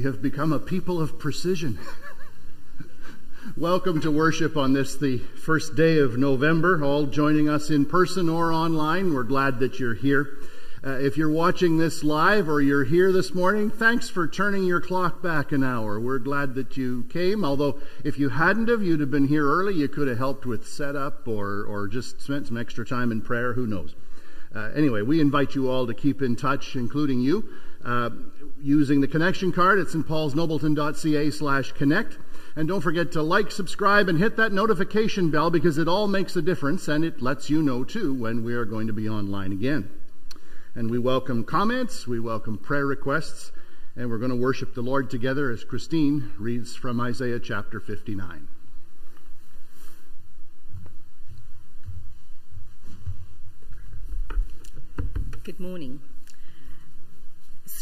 We have become a people of precision. Welcome to worship on this, the first day of November, all joining us in person or online. We're glad that you're here. Uh, if you're watching this live or you're here this morning, thanks for turning your clock back an hour. We're glad that you came. Although if you hadn't have, you'd have been here early. You could have helped with setup or, or just spent some extra time in prayer. Who knows? Uh, anyway, we invite you all to keep in touch, including you. Uh, using the connection card at stpaulsnobleton.ca slash connect. And don't forget to like, subscribe, and hit that notification bell because it all makes a difference and it lets you know too when we are going to be online again. And we welcome comments, we welcome prayer requests, and we're going to worship the Lord together as Christine reads from Isaiah chapter 59. Good morning.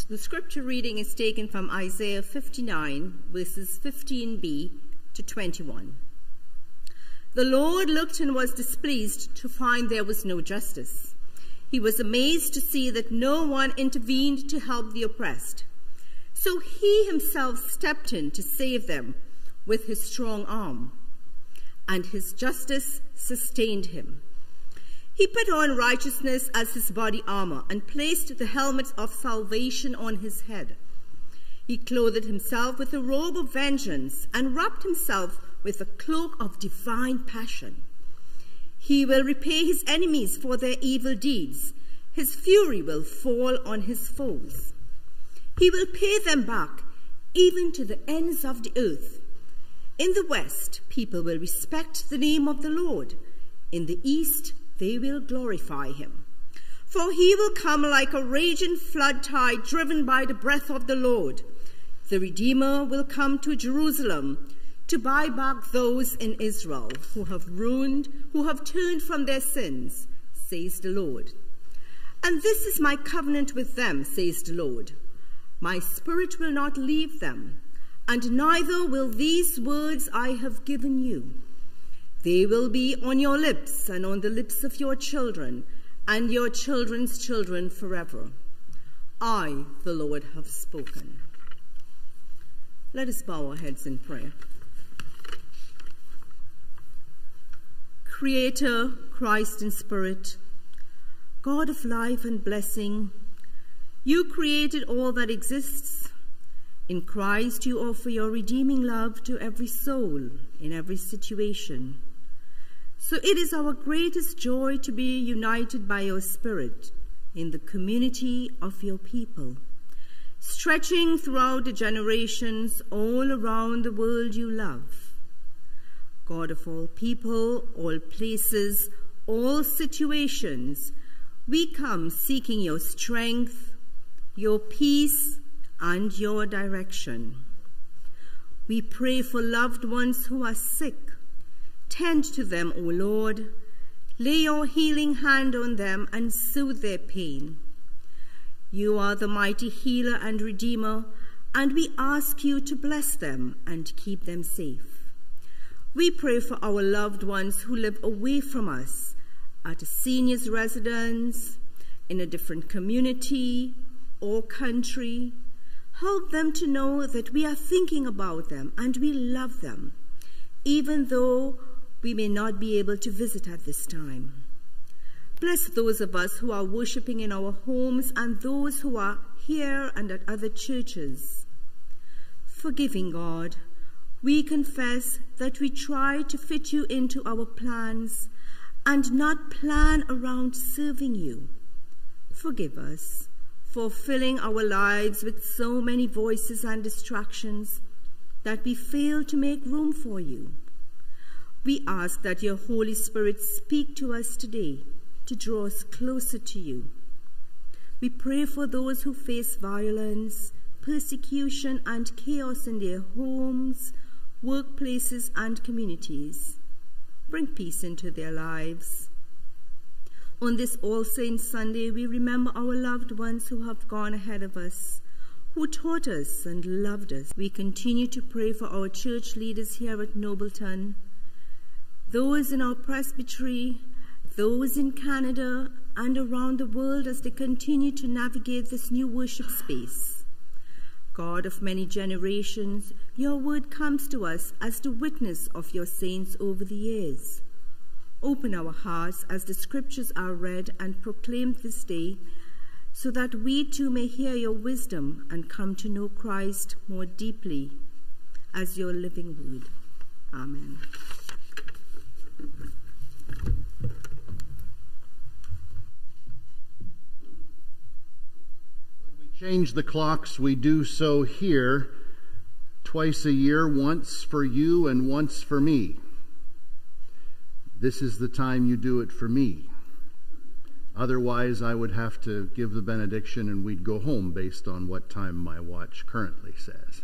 The scripture reading is taken from Isaiah 59, verses 15b to 21. The Lord looked and was displeased to find there was no justice. He was amazed to see that no one intervened to help the oppressed. So he himself stepped in to save them with his strong arm, and his justice sustained him. He put on righteousness as his body armor and placed the helmet of salvation on his head. He clothed himself with a robe of vengeance and wrapped himself with a cloak of divine passion. He will repay his enemies for their evil deeds. His fury will fall on his foes. He will pay them back even to the ends of the earth. In the west, people will respect the name of the Lord. In the east, they will glorify him. For he will come like a raging flood tide driven by the breath of the Lord. The Redeemer will come to Jerusalem to buy back those in Israel who have ruined, who have turned from their sins, says the Lord. And this is my covenant with them, says the Lord. My spirit will not leave them, and neither will these words I have given you. They will be on your lips and on the lips of your children and your children's children forever. I, the Lord, have spoken. Let us bow our heads in prayer. Creator, Christ in spirit, God of life and blessing, you created all that exists. In Christ, you offer your redeeming love to every soul in every situation. So it is our greatest joy to be united by your Spirit in the community of your people, stretching throughout the generations all around the world you love. God of all people, all places, all situations, we come seeking your strength, your peace, and your direction. We pray for loved ones who are sick Tend to them, O Lord. Lay your healing hand on them and soothe their pain. You are the mighty healer and redeemer, and we ask you to bless them and keep them safe. We pray for our loved ones who live away from us at a senior's residence, in a different community or country. Help them to know that we are thinking about them and we love them, even though we may not be able to visit at this time. Bless those of us who are worshiping in our homes and those who are here and at other churches. Forgiving God, we confess that we try to fit you into our plans and not plan around serving you. Forgive us for filling our lives with so many voices and distractions that we fail to make room for you. We ask that your Holy Spirit speak to us today to draw us closer to you. We pray for those who face violence, persecution, and chaos in their homes, workplaces, and communities. Bring peace into their lives. On this All Saints Sunday, we remember our loved ones who have gone ahead of us, who taught us and loved us. We continue to pray for our church leaders here at Nobleton those in our presbytery, those in Canada, and around the world as they continue to navigate this new worship space. God of many generations, your word comes to us as the witness of your saints over the years. Open our hearts as the scriptures are read and proclaimed this day, so that we too may hear your wisdom and come to know Christ more deeply as your living word. Amen. Change the clocks, we do so here twice a year, once for you and once for me. This is the time you do it for me. Otherwise, I would have to give the benediction and we'd go home based on what time my watch currently says.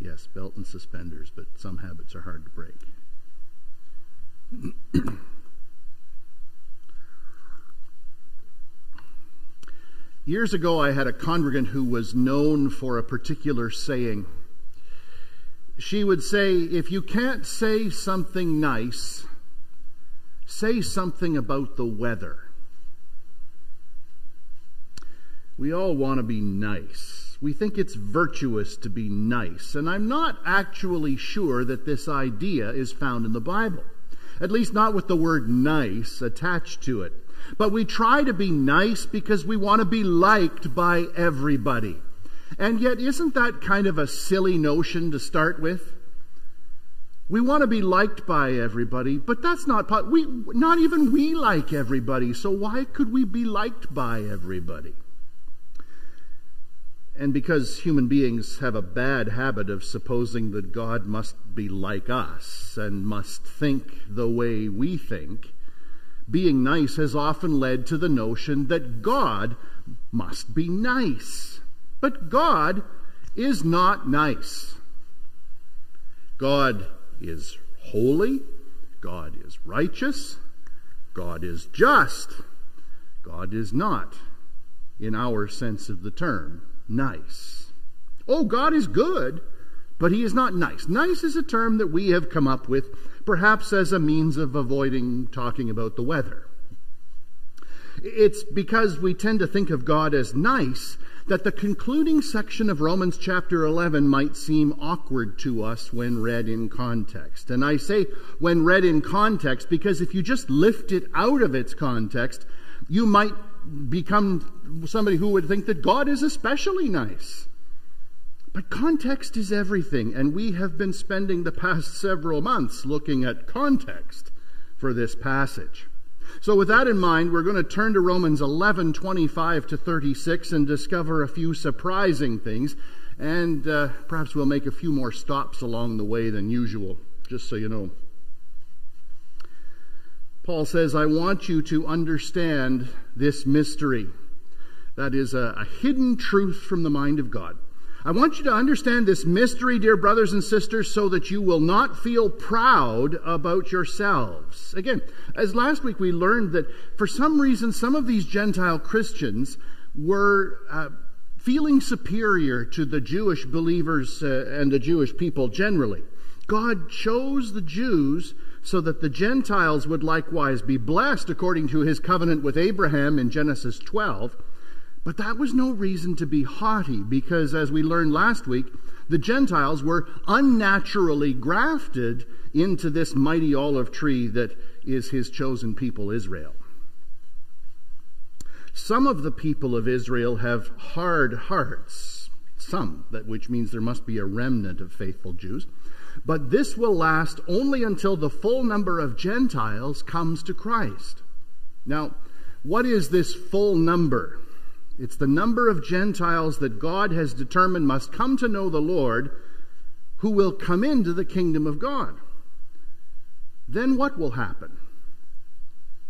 Yes, belt and suspenders, but some habits are hard to break. Years ago, I had a congregant who was known for a particular saying. She would say, If you can't say something nice, say something about the weather. We all want to be nice. We think it's virtuous to be nice. And I'm not actually sure that this idea is found in the Bible. At least not with the word nice attached to it. But we try to be nice because we want to be liked by everybody. And yet, isn't that kind of a silly notion to start with? We want to be liked by everybody, but that's not we not even we like everybody. So why could we be liked by everybody? And because human beings have a bad habit of supposing that God must be like us and must think the way we think, being nice has often led to the notion that God must be nice. But God is not nice. God is holy. God is righteous. God is just. God is not, in our sense of the term, nice. Oh, God is good, but He is not nice. Nice is a term that we have come up with, perhaps as a means of avoiding talking about the weather. It's because we tend to think of God as nice that the concluding section of Romans chapter 11 might seem awkward to us when read in context. And I say when read in context because if you just lift it out of its context, you might become somebody who would think that God is especially nice. But context is everything, and we have been spending the past several months looking at context for this passage. So, with that in mind, we're going to turn to Romans 11 25 to 36 and discover a few surprising things. And uh, perhaps we'll make a few more stops along the way than usual, just so you know. Paul says, I want you to understand this mystery. That is a, a hidden truth from the mind of God. I want you to understand this mystery, dear brothers and sisters, so that you will not feel proud about yourselves. Again, as last week we learned that for some reason, some of these Gentile Christians were uh, feeling superior to the Jewish believers uh, and the Jewish people generally. God chose the Jews so that the Gentiles would likewise be blessed according to his covenant with Abraham in Genesis 12. But that was no reason to be haughty because, as we learned last week, the Gentiles were unnaturally grafted into this mighty olive tree that is his chosen people, Israel. Some of the people of Israel have hard hearts, some, that which means there must be a remnant of faithful Jews. But this will last only until the full number of Gentiles comes to Christ. Now, what is this full number? It's the number of Gentiles that God has determined must come to know the Lord who will come into the kingdom of God. Then what will happen?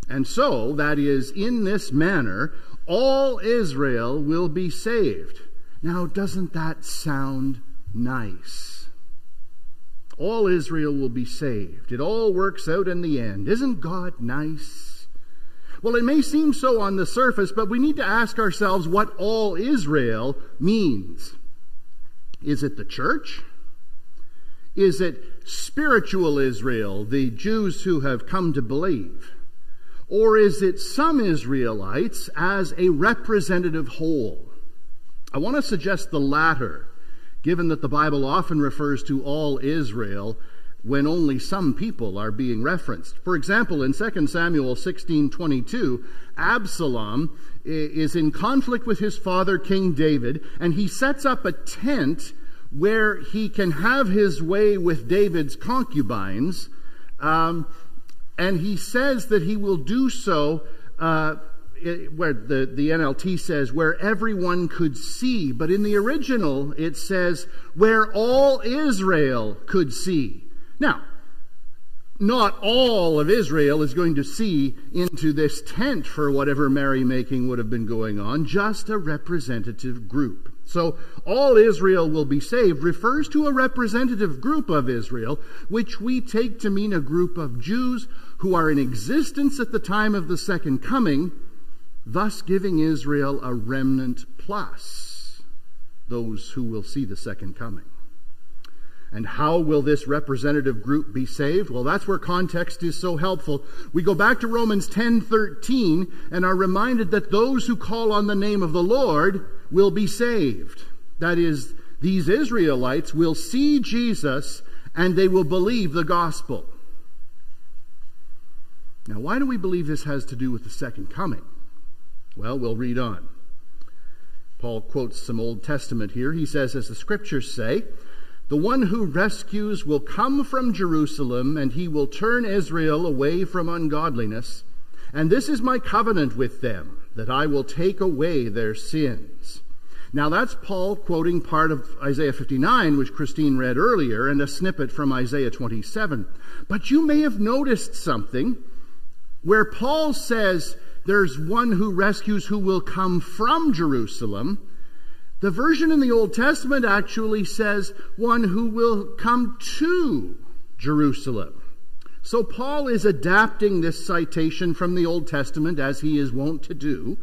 And so, that is, in this manner, all Israel will be saved. Now, doesn't that sound nice? All Israel will be saved. It all works out in the end. Isn't God nice? Well, it may seem so on the surface, but we need to ask ourselves what all Israel means. Is it the church? Is it spiritual Israel, the Jews who have come to believe? Or is it some Israelites as a representative whole? I want to suggest the latter, given that the Bible often refers to all Israel when only some people are being referenced. For example, in 2 Samuel 16:22, Absalom is in conflict with his father King David, and he sets up a tent where he can have his way with David's concubines, um, and he says that he will do so. Uh, where the, the NLT says, where everyone could see. But in the original, it says, where all Israel could see. Now, not all of Israel is going to see into this tent for whatever merrymaking would have been going on, just a representative group. So, all Israel will be saved refers to a representative group of Israel, which we take to mean a group of Jews who are in existence at the time of the second coming, thus giving Israel a remnant plus those who will see the second coming. And how will this representative group be saved? Well, that's where context is so helpful. We go back to Romans 10:13 and are reminded that those who call on the name of the Lord will be saved. That is, these Israelites will see Jesus and they will believe the gospel. Now, why do we believe this has to do with the second coming? Well, we'll read on. Paul quotes some Old Testament here. He says, as the scriptures say, the one who rescues will come from Jerusalem, and he will turn Israel away from ungodliness. And this is my covenant with them, that I will take away their sins. Now that's Paul quoting part of Isaiah 59, which Christine read earlier, and a snippet from Isaiah 27. But you may have noticed something where Paul says there's one who rescues who will come from Jerusalem. The version in the Old Testament actually says one who will come to Jerusalem. So Paul is adapting this citation from the Old Testament, as he is wont to do,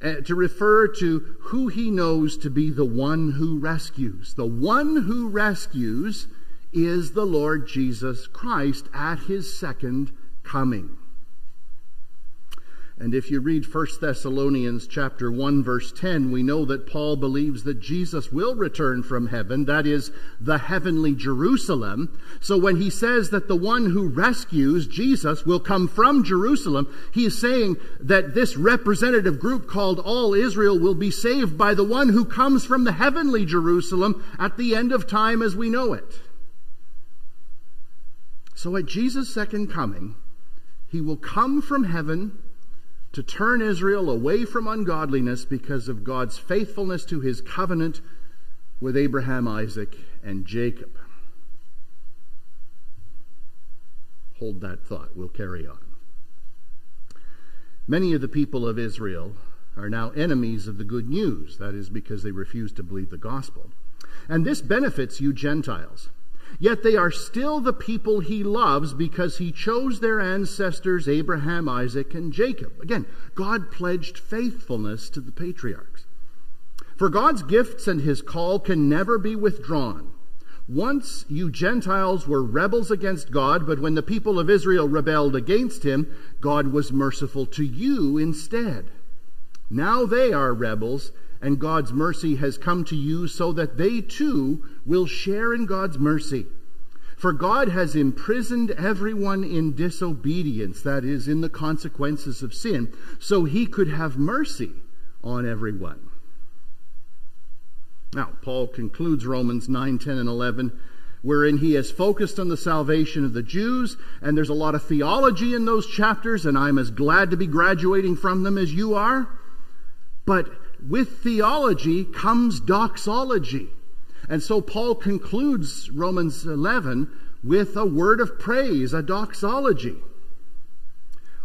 uh, to refer to who he knows to be the one who rescues. The one who rescues is the Lord Jesus Christ at his second coming. And if you read 1 Thessalonians chapter 1 verse 10, we know that Paul believes that Jesus will return from heaven, that is the heavenly Jerusalem. So when he says that the one who rescues Jesus will come from Jerusalem, he is saying that this representative group called all Israel will be saved by the one who comes from the heavenly Jerusalem at the end of time as we know it. So at Jesus' second coming, he will come from heaven to turn Israel away from ungodliness because of God's faithfulness to his covenant with Abraham, Isaac, and Jacob. Hold that thought. We'll carry on. Many of the people of Israel are now enemies of the good news. That is because they refuse to believe the gospel. And this benefits you Gentiles. Yet they are still the people he loves because he chose their ancestors, Abraham, Isaac, and Jacob. Again, God pledged faithfulness to the patriarchs. For God's gifts and his call can never be withdrawn. Once you Gentiles were rebels against God, but when the people of Israel rebelled against him, God was merciful to you instead. Now they are rebels, and God's mercy has come to you so that they too will share in God's mercy. For God has imprisoned everyone in disobedience, that is, in the consequences of sin, so he could have mercy on everyone. Now, Paul concludes Romans 9, 10, and 11, wherein he has focused on the salvation of the Jews, and there's a lot of theology in those chapters, and I'm as glad to be graduating from them as you are. But with theology comes doxology. And so Paul concludes Romans 11 with a word of praise, a doxology.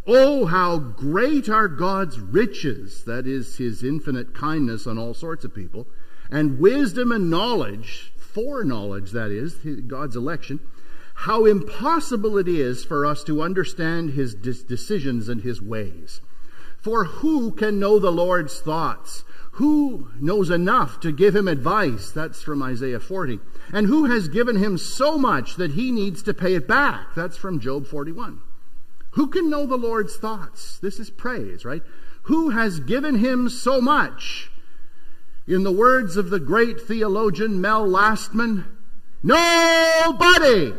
Oh, how great are God's riches, that is, his infinite kindness on all sorts of people, and wisdom and knowledge, foreknowledge, that is, God's election. How impossible it is for us to understand his decisions and his ways. For who can know the Lord's thoughts? Who knows enough to give him advice? That's from Isaiah 40. And who has given him so much that he needs to pay it back? That's from Job 41. Who can know the Lord's thoughts? This is praise, right? Who has given him so much? In the words of the great theologian Mel Lastman, nobody!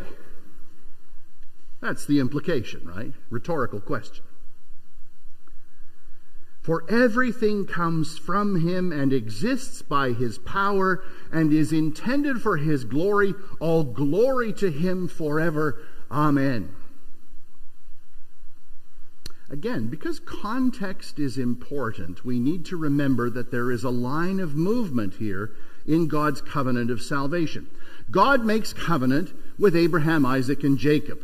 That's the implication, right? Rhetorical question. For everything comes from him and exists by his power and is intended for his glory. All glory to him forever. Amen. Again, because context is important, we need to remember that there is a line of movement here in God's covenant of salvation. God makes covenant with Abraham, Isaac, and Jacob.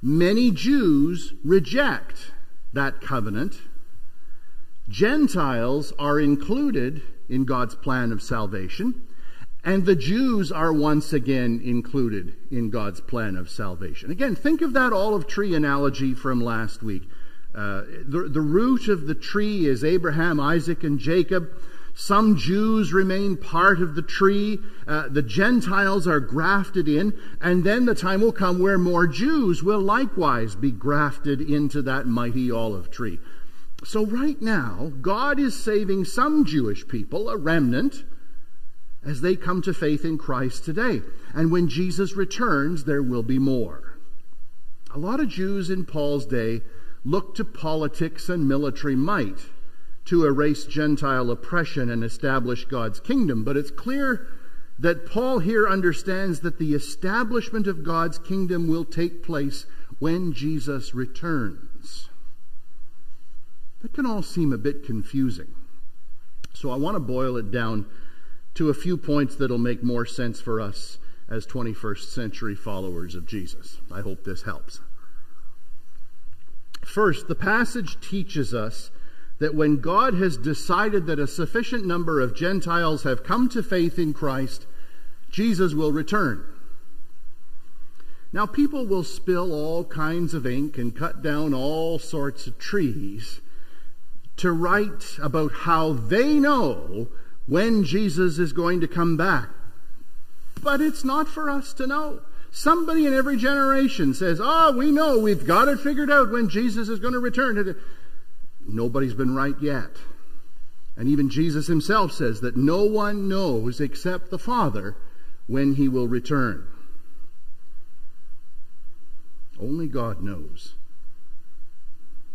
Many Jews reject that covenant Gentiles are included in God's plan of salvation, and the Jews are once again included in God's plan of salvation. Again, think of that olive tree analogy from last week. Uh, the, the root of the tree is Abraham, Isaac, and Jacob. Some Jews remain part of the tree. Uh, the Gentiles are grafted in. And then the time will come where more Jews will likewise be grafted into that mighty olive tree. So, right now, God is saving some Jewish people, a remnant, as they come to faith in Christ today. And when Jesus returns, there will be more. A lot of Jews in Paul's day looked to politics and military might to erase Gentile oppression and establish God's kingdom. But it's clear that Paul here understands that the establishment of God's kingdom will take place when Jesus returns. That can all seem a bit confusing. So I want to boil it down to a few points that'll make more sense for us as 21st century followers of Jesus. I hope this helps. First, the passage teaches us that when God has decided that a sufficient number of Gentiles have come to faith in Christ, Jesus will return. Now, people will spill all kinds of ink and cut down all sorts of trees to write about how they know when Jesus is going to come back. But it's not for us to know. Somebody in every generation says, Oh, we know, we've got it figured out when Jesus is going to return. Nobody's been right yet. And even Jesus himself says that no one knows except the Father when he will return. Only God knows.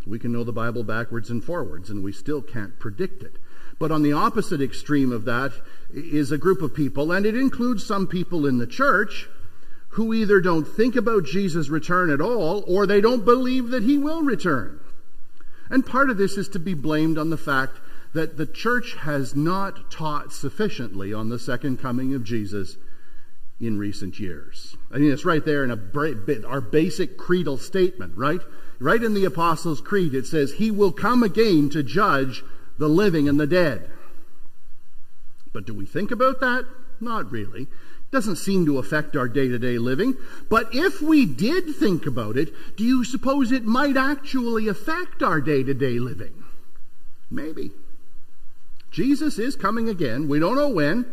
We can know the Bible backwards and forwards, and we still can't predict it. But on the opposite extreme of that is a group of people, and it includes some people in the church who either don't think about Jesus' return at all, or they don't believe that he will return. And part of this is to be blamed on the fact that the church has not taught sufficiently on the second coming of Jesus in recent years. I mean, it's right there in a, bit our basic creedal statement, right? Right in the Apostles' Creed, it says, He will come again to judge the living and the dead. But do we think about that? Not really. It doesn't seem to affect our day to day living. But if we did think about it, do you suppose it might actually affect our day to day living? Maybe. Jesus is coming again. We don't know when.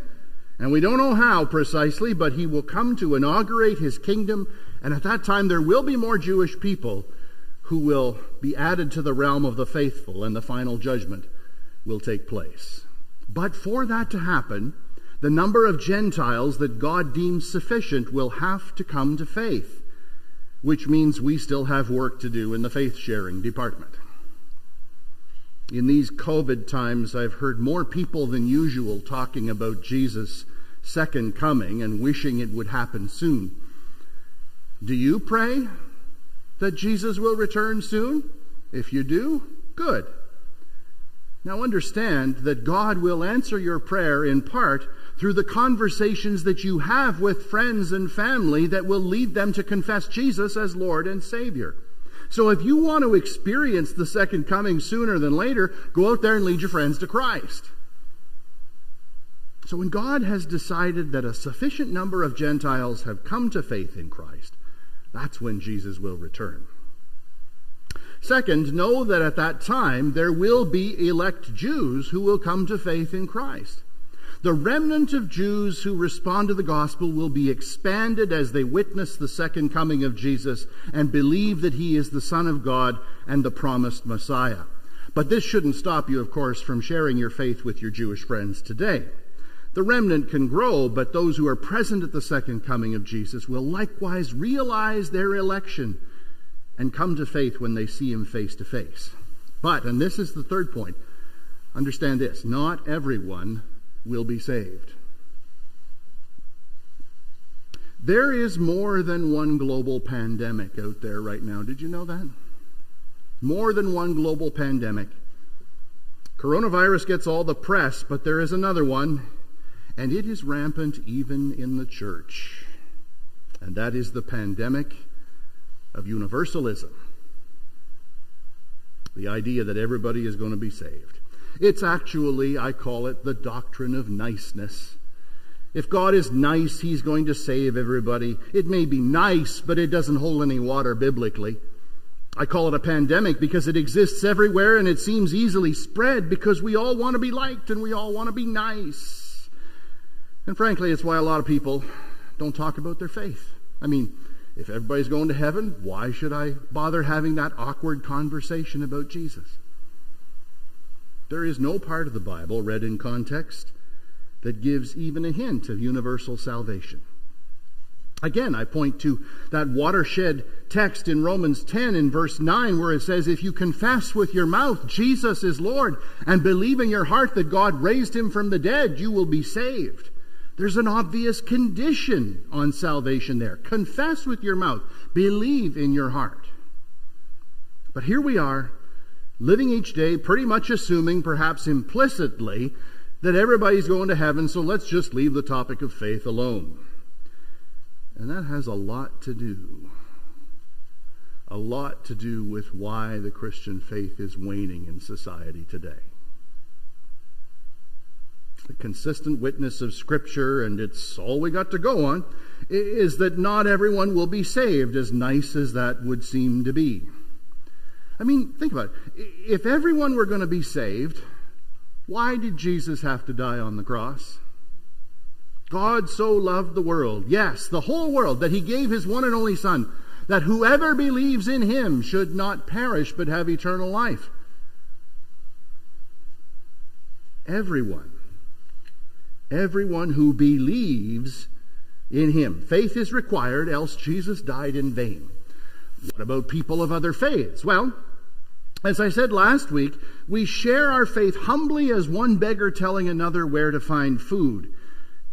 And we don't know how precisely, but he will come to inaugurate his kingdom, and at that time there will be more Jewish people who will be added to the realm of the faithful, and the final judgment will take place. But for that to happen, the number of Gentiles that God deems sufficient will have to come to faith, which means we still have work to do in the faith sharing department. In these COVID times, I've heard more people than usual talking about Jesus' second coming and wishing it would happen soon. Do you pray that Jesus will return soon? If you do, good. Now understand that God will answer your prayer in part through the conversations that you have with friends and family that will lead them to confess Jesus as Lord and Savior. So if you want to experience the second coming sooner than later, go out there and lead your friends to Christ. So when God has decided that a sufficient number of Gentiles have come to faith in Christ, that's when Jesus will return. Second, know that at that time there will be elect Jews who will come to faith in Christ. The remnant of Jews who respond to the gospel will be expanded as they witness the second coming of Jesus and believe that he is the Son of God and the promised Messiah. But this shouldn't stop you, of course, from sharing your faith with your Jewish friends today. The remnant can grow, but those who are present at the second coming of Jesus will likewise realize their election and come to faith when they see him face to face. But, and this is the third point, understand this not everyone will be saved. There is more than one global pandemic out there right now. Did you know that? More than one global pandemic. Coronavirus gets all the press, but there is another one, and it is rampant even in the church. And that is the pandemic of universalism. The idea that everybody is going to be saved. It's actually, I call it the doctrine of niceness. If God is nice, He's going to save everybody. It may be nice, but it doesn't hold any water biblically. I call it a pandemic because it exists everywhere and it seems easily spread because we all want to be liked and we all want to be nice. And frankly, it's why a lot of people don't talk about their faith. I mean, if everybody's going to heaven, why should I bother having that awkward conversation about Jesus? There is no part of the Bible read in context that gives even a hint of universal salvation. Again, I point to that watershed text in Romans 10 in verse 9 where it says, If you confess with your mouth Jesus is Lord and believe in your heart that God raised him from the dead, you will be saved. There's an obvious condition on salvation there. Confess with your mouth, believe in your heart. But here we are living each day pretty much assuming, perhaps implicitly, that everybody's going to heaven, so let's just leave the topic of faith alone. And that has a lot to do. A lot to do with why the Christian faith is waning in society today. The consistent witness of Scripture, and it's all we got to go on, is that not everyone will be saved, as nice as that would seem to be. I mean, think about it. If everyone were going to be saved, why did Jesus have to die on the cross? God so loved the world, yes, the whole world, that he gave his one and only Son, that whoever believes in him should not perish but have eternal life. Everyone, everyone who believes in him. Faith is required, else Jesus died in vain. What about people of other faiths? Well, as I said last week, we share our faith humbly as one beggar telling another where to find food.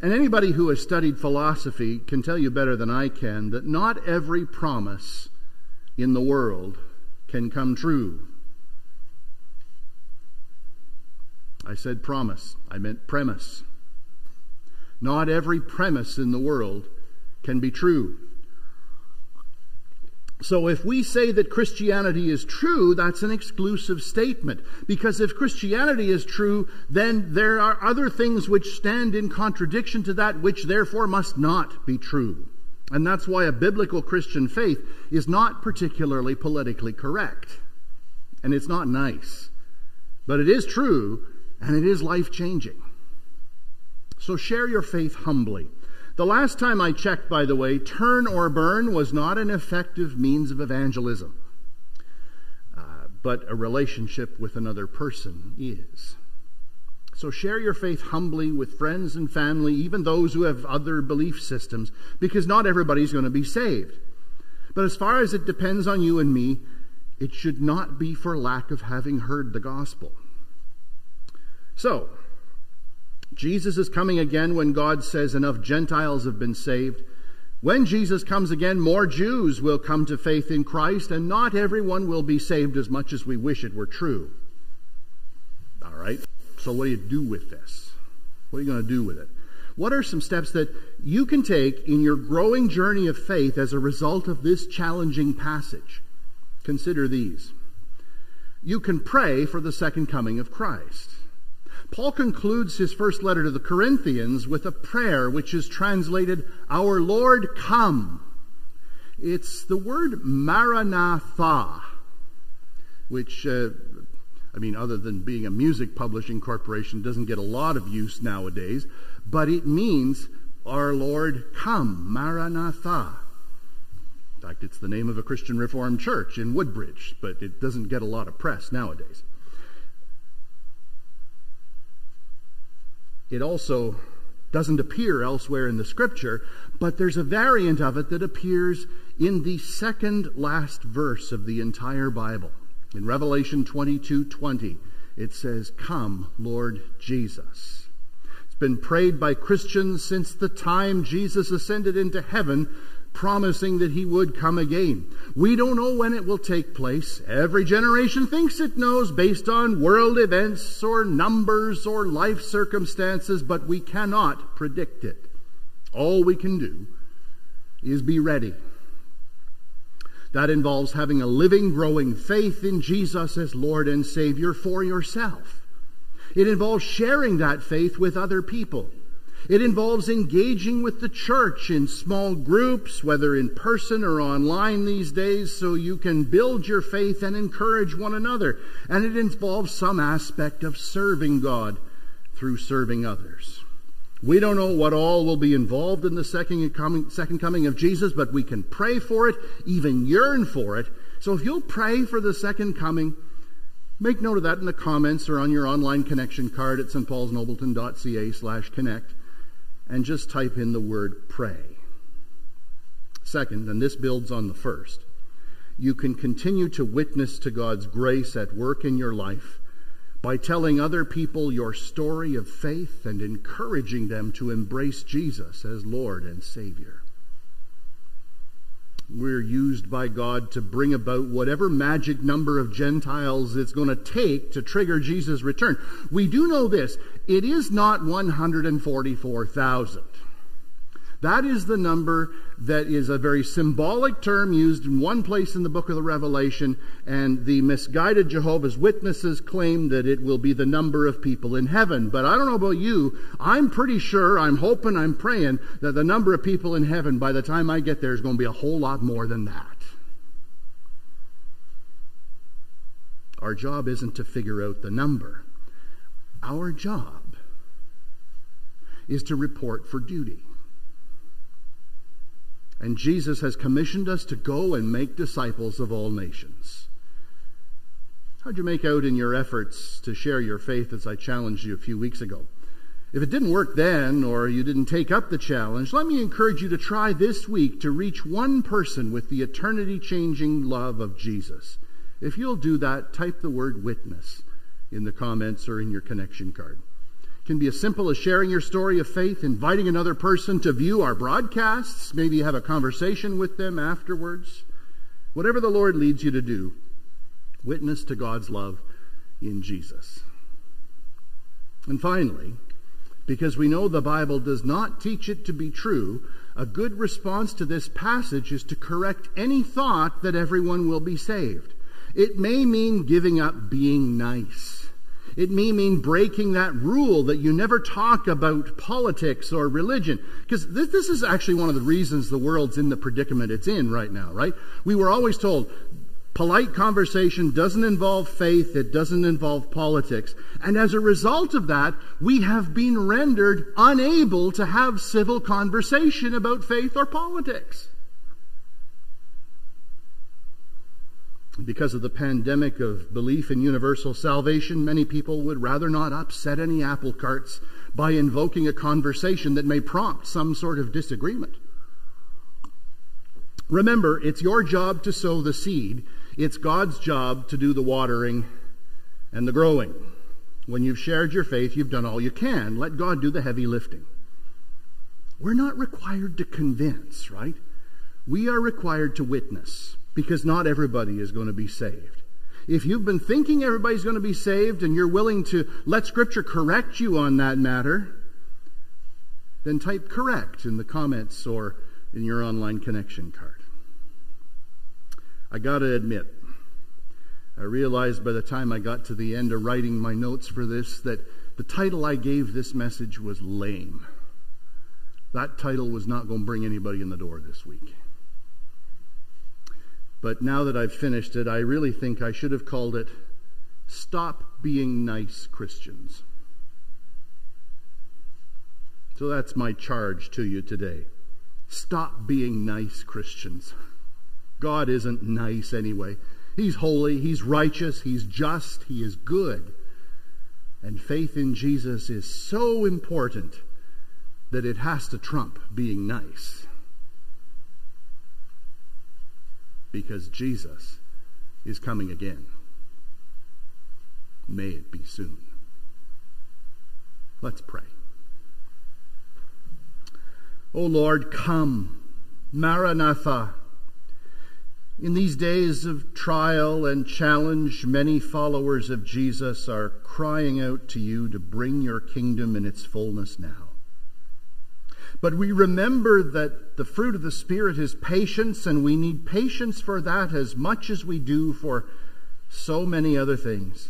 And anybody who has studied philosophy can tell you better than I can that not every promise in the world can come true. I said promise, I meant premise. Not every premise in the world can be true. So if we say that Christianity is true, that's an exclusive statement. Because if Christianity is true, then there are other things which stand in contradiction to that, which therefore must not be true. And that's why a biblical Christian faith is not particularly politically correct. And it's not nice. But it is true, and it is life changing. So share your faith humbly. The last time I checked, by the way, turn or burn was not an effective means of evangelism, uh, but a relationship with another person is. So share your faith humbly with friends and family, even those who have other belief systems, because not everybody's going to be saved. But as far as it depends on you and me, it should not be for lack of having heard the gospel. So, Jesus is coming again when God says enough Gentiles have been saved. When Jesus comes again, more Jews will come to faith in Christ, and not everyone will be saved as much as we wish it were true. All right? So, what do you do with this? What are you going to do with it? What are some steps that you can take in your growing journey of faith as a result of this challenging passage? Consider these. You can pray for the second coming of Christ. Paul concludes his first letter to the Corinthians with a prayer which is translated, Our Lord come. It's the word Maranatha, which, uh, I mean, other than being a music publishing corporation, doesn't get a lot of use nowadays, but it means, Our Lord come, Maranatha. In fact, it's the name of a Christian Reformed church in Woodbridge, but it doesn't get a lot of press nowadays. It also doesn't appear elsewhere in the scripture, but there's a variant of it that appears in the second last verse of the entire Bible. In Revelation 22 20, it says, Come, Lord Jesus. It's been prayed by Christians since the time Jesus ascended into heaven promising that he would come again. We don't know when it will take place. Every generation thinks it knows based on world events or numbers or life circumstances, but we cannot predict it. All we can do is be ready. That involves having a living, growing faith in Jesus as Lord and Savior for yourself. It involves sharing that faith with other people. It involves engaging with the church in small groups, whether in person or online these days, so you can build your faith and encourage one another. And it involves some aspect of serving God through serving others. We don't know what all will be involved in the second coming, second coming of Jesus, but we can pray for it, even yearn for it. So if you'll pray for the second coming, make note of that in the comments or on your online connection card at stpaulsnobleton.ca slash connect and just type in the word pray. Second, and this builds on the first, you can continue to witness to God's grace at work in your life by telling other people your story of faith and encouraging them to embrace Jesus as Lord and Savior. We're used by God to bring about whatever magic number of Gentiles it's going to take to trigger Jesus' return. We do know this. It is not 144,000. That is the number that is a very symbolic term used in one place in the book of the Revelation, and the misguided Jehovah's Witnesses claim that it will be the number of people in heaven. But I don't know about you. I'm pretty sure, I'm hoping, I'm praying that the number of people in heaven by the time I get there is going to be a whole lot more than that. Our job isn't to figure out the number. Our job is to report for duty. And Jesus has commissioned us to go and make disciples of all nations. How'd you make out in your efforts to share your faith as I challenged you a few weeks ago? If it didn't work then, or you didn't take up the challenge, let me encourage you to try this week to reach one person with the eternity changing love of Jesus. If you'll do that, type the word witness in the comments or in your connection card can be as simple as sharing your story of faith, inviting another person to view our broadcasts, maybe have a conversation with them afterwards. Whatever the Lord leads you to do, witness to God's love in Jesus. And finally, because we know the Bible does not teach it to be true, a good response to this passage is to correct any thought that everyone will be saved. It may mean giving up being nice. It may mean breaking that rule that you never talk about politics or religion. Because this, this is actually one of the reasons the world's in the predicament it's in right now, right? We were always told polite conversation doesn't involve faith, it doesn't involve politics. And as a result of that, we have been rendered unable to have civil conversation about faith or politics. Because of the pandemic of belief in universal salvation, many people would rather not upset any apple carts by invoking a conversation that may prompt some sort of disagreement. Remember, it's your job to sow the seed. It's God's job to do the watering and the growing. When you've shared your faith, you've done all you can. Let God do the heavy lifting. We're not required to convince, right? We are required to witness because not everybody is going to be saved. If you've been thinking everybody's going to be saved and you're willing to let Scripture correct you on that matter, then type correct in the comments or in your online connection card. I got to admit, I realized by the time I got to the end of writing my notes for this that the title I gave this message was lame. That title was not going to bring anybody in the door this week. But now that I've finished it, I really think I should have called it Stop Being Nice Christians. So that's my charge to you today. Stop being nice Christians. God isn't nice anyway. He's holy, He's righteous, He's just, He is good. And faith in Jesus is so important that it has to trump being nice. Because Jesus is coming again. May it be soon. Let's pray. O Lord, come. Maranatha. In these days of trial and challenge, many followers of Jesus are crying out to you to bring your kingdom in its fullness now. But we remember that the fruit of the Spirit is patience, and we need patience for that as much as we do for so many other things.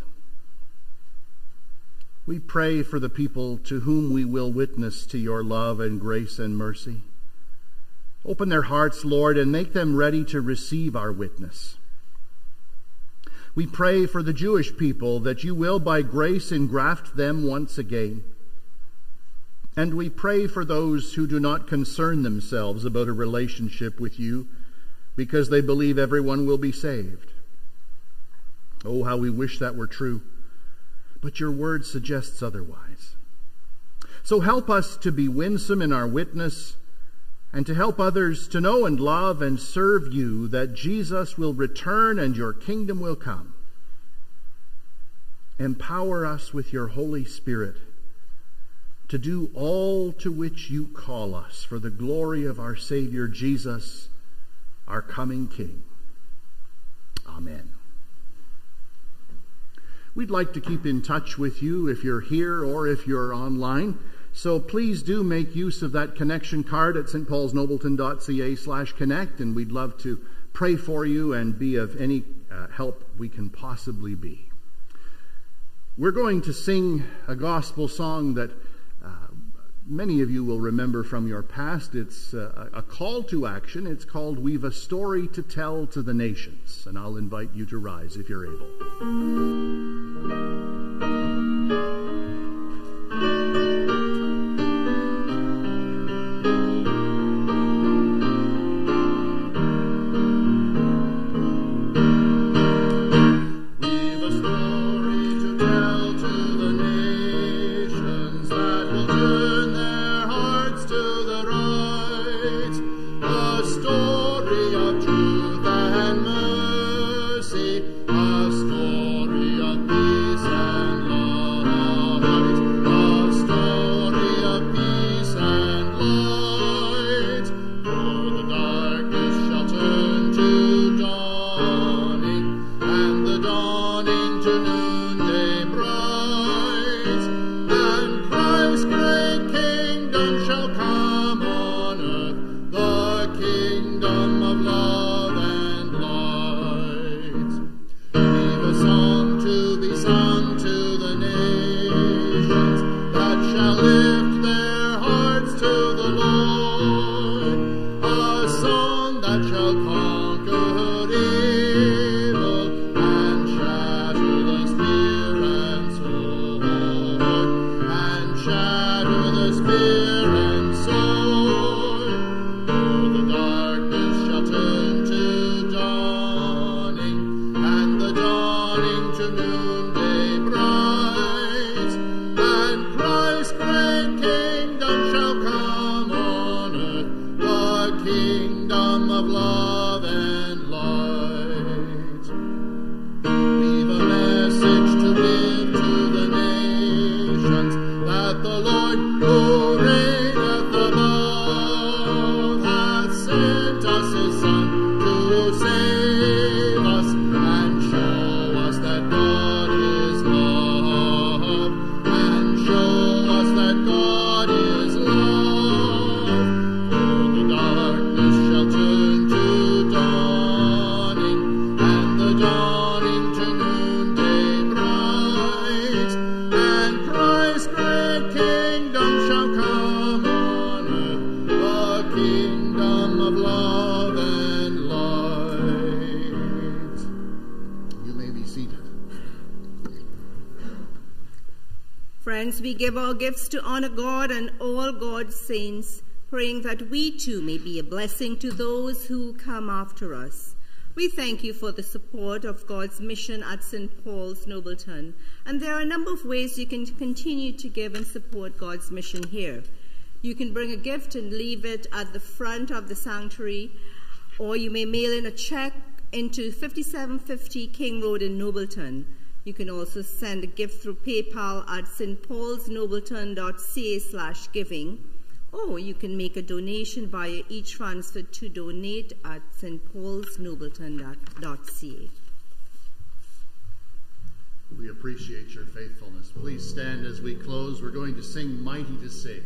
We pray for the people to whom we will witness to your love and grace and mercy. Open their hearts, Lord, and make them ready to receive our witness. We pray for the Jewish people that you will, by grace, engraft them once again. And we pray for those who do not concern themselves about a relationship with you because they believe everyone will be saved. Oh, how we wish that were true. But your word suggests otherwise. So help us to be winsome in our witness and to help others to know and love and serve you that Jesus will return and your kingdom will come. Empower us with your Holy Spirit to do all to which you call us for the glory of our Savior Jesus, our coming King. Amen. We'd like to keep in touch with you if you're here or if you're online. So please do make use of that connection card at stpaulsnobleton.ca slash connect, and we'd love to pray for you and be of any uh, help we can possibly be. We're going to sing a gospel song that many of you will remember from your past. It's uh, a call to action. It's called We've a Story to Tell to the Nations. And I'll invite you to rise if you're able. To honor God and all God's saints, praying that we too may be a blessing to those who come after us. We thank you for the support of God's mission at St. Paul's Nobleton, and there are a number of ways you can continue to give and support God's mission here. You can bring a gift and leave it at the front of the sanctuary, or you may mail in a check into 5750 King Road in Nobleton. You can also send a gift through PayPal at stpaulsnobleton.ca slash giving, or you can make a donation via e-transfer to donate at stpaulsnobleton.ca. We appreciate your faithfulness. Please stand as we close. We're going to sing Mighty to Save.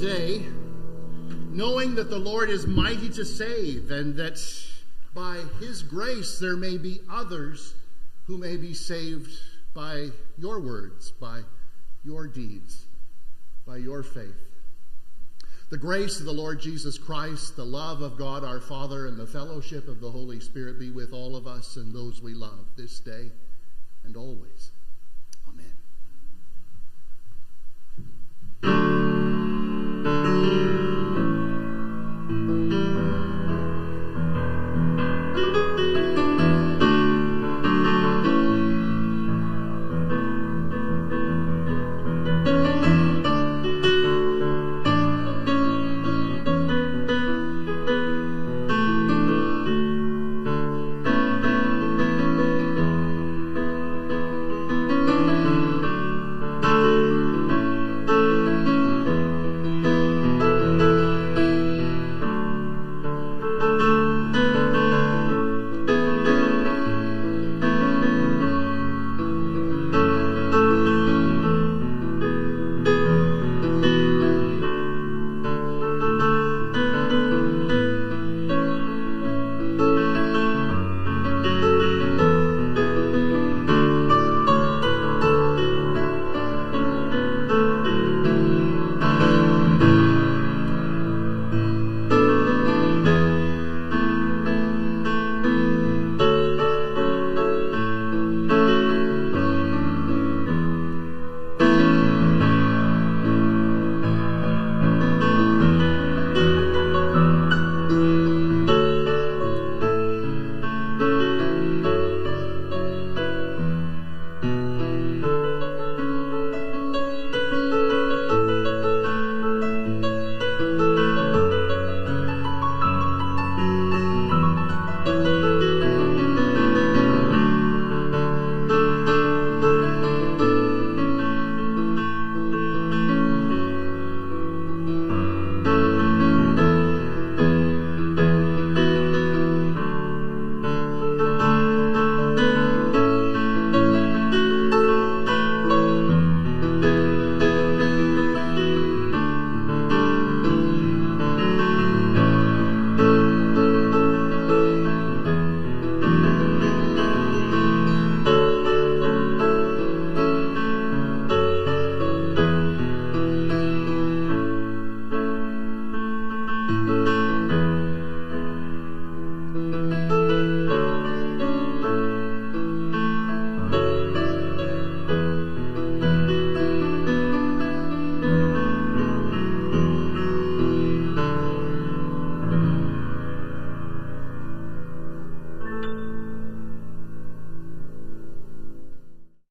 day, knowing that the Lord is mighty to save and that by his grace there may be others who may be saved by your words, by your deeds, by your faith. The grace of the Lord Jesus Christ, the love of God our Father, and the fellowship of the Holy Spirit be with all of us and those we love this day and always. Amen.